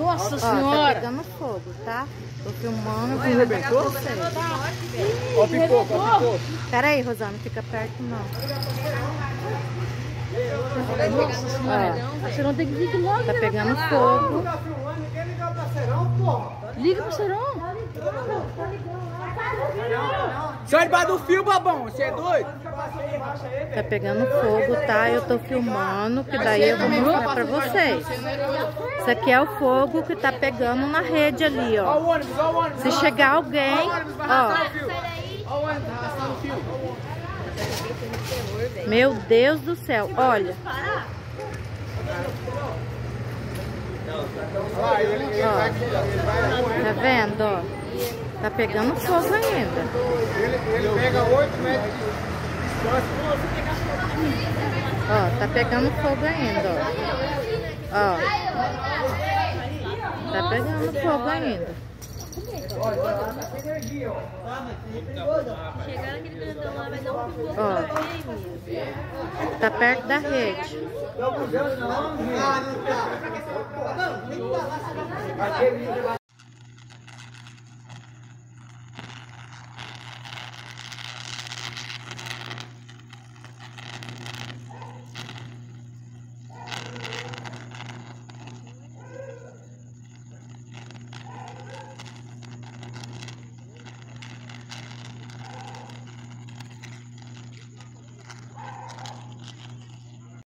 Nossa Ó, tá senhora! pegando fogo, tá? Tô filmando. Você arrebentou? Vocês. Ó o pipoco, ó o pipoco. Pera aí, Rosana, não fica perto não. Nossa senhora! Você não tem que vir logo. Tá pegando fogo. Liga pro Serão. Sai debaixo do fio, babão. Você é doido? Tá pegando fogo, tá? Eu tô filmando, que daí eu vou mostrar pra vocês. Isso aqui é o fogo que tá pegando na rede ali, Ó. Se chegar alguém, Ó. Meu Deus do céu, olha. Ó? Tá vendo, ó? Tá pegando fogo ainda. Ele, pega 8 metros de distância. Ó, tá pegando fogo ainda, ó. Ó. Tá pegando fogo ainda. Chegar naquele grandão lá, vai dar um pipoco Ó. também, menino. Tá perto da rede.